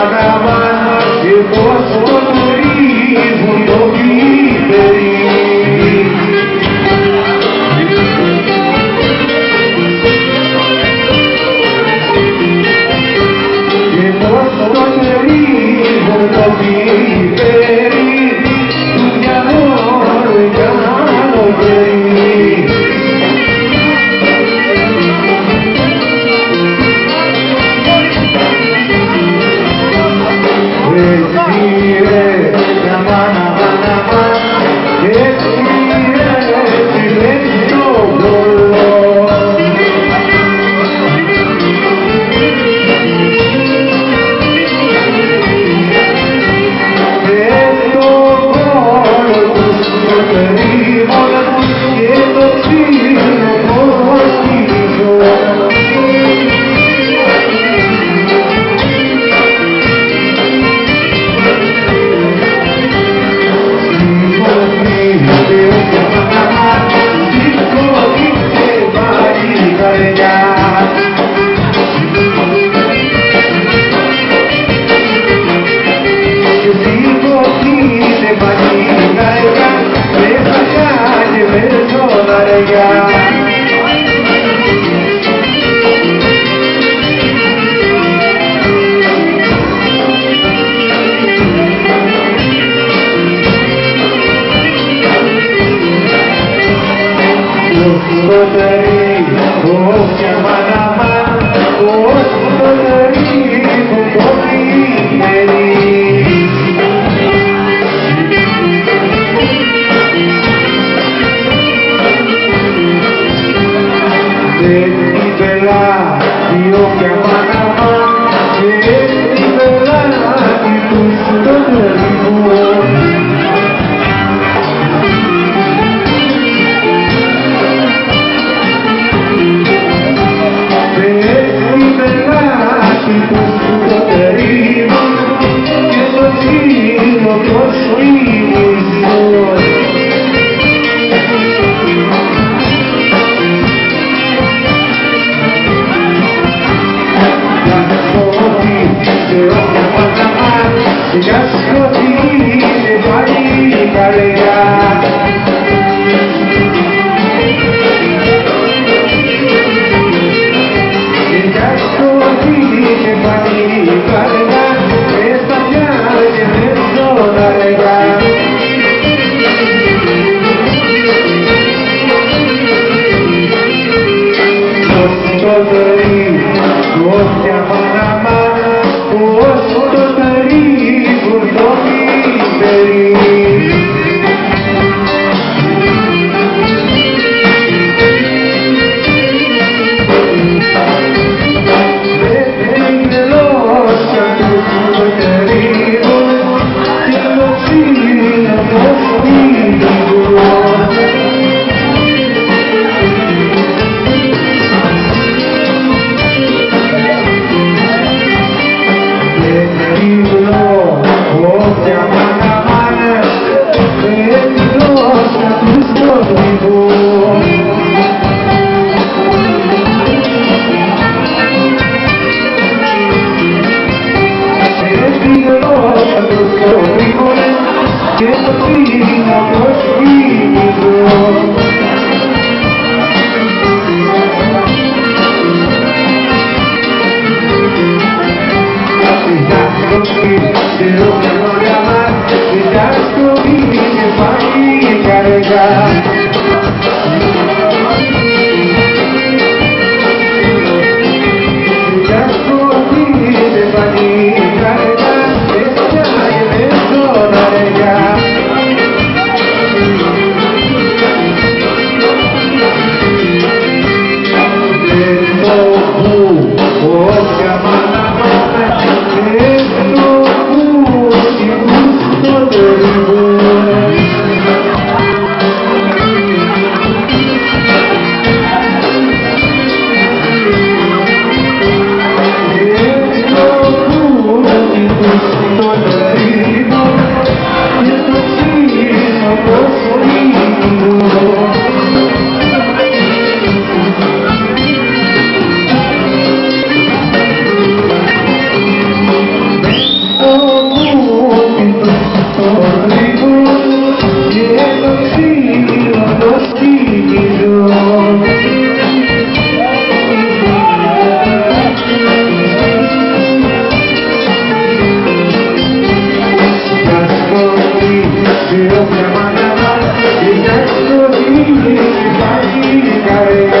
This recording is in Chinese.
Amen. и пусть 我今天是爱你的。